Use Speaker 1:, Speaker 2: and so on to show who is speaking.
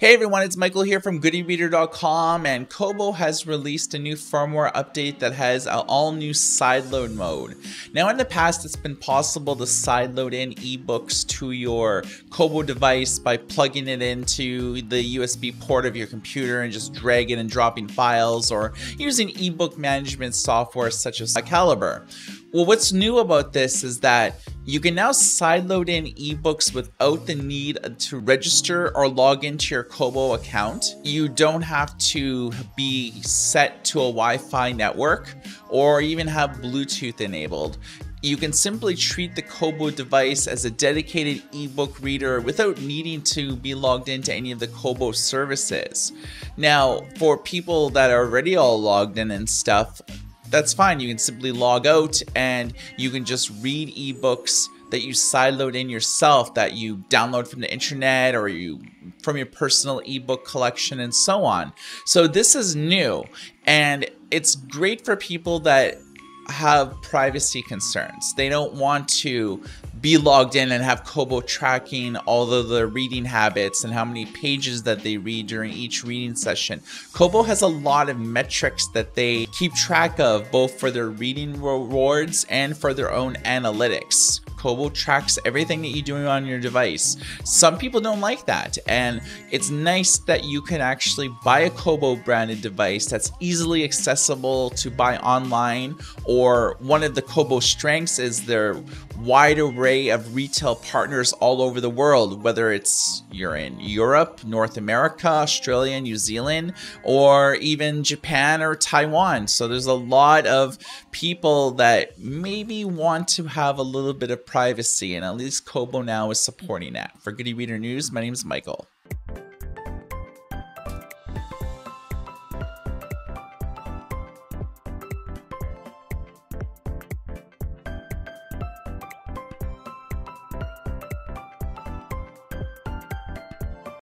Speaker 1: Hey everyone, it's Michael here from GoodeReader.com and Kobo has released a new firmware update that has an all new sideload mode. Now in the past it's been possible to sideload in ebooks to your Kobo device by plugging it into the USB port of your computer and just dragging and dropping files or using ebook management software such as Calibre. Well, what's new about this is that you can now sideload in ebooks without the need to register or log into your Kobo account. You don't have to be set to a Wi-Fi network or even have Bluetooth enabled. You can simply treat the Kobo device as a dedicated ebook reader without needing to be logged into any of the Kobo services. Now, for people that are already all logged in and stuff, that's fine. You can simply log out and you can just read ebooks that you sideload in yourself that you download from the internet or you from your personal ebook collection and so on. So this is new and it's great for people that have privacy concerns. They don't want to be logged in and have Kobo tracking all of their reading habits and how many pages that they read during each reading session. Kobo has a lot of metrics that they keep track of both for their reading rewards and for their own analytics. Kobo tracks everything that you're doing on your device. Some people don't like that, and it's nice that you can actually buy a Kobo branded device that's easily accessible to buy online, or one of the Kobo strengths is their wide array of retail partners all over the world, whether it's you're in Europe, North America, Australia, New Zealand, or even Japan or Taiwan. So there's a lot of people that maybe want to have a little bit of privacy, and at least Kobo now is supporting that. For Good e-Reader News, my name is Michael.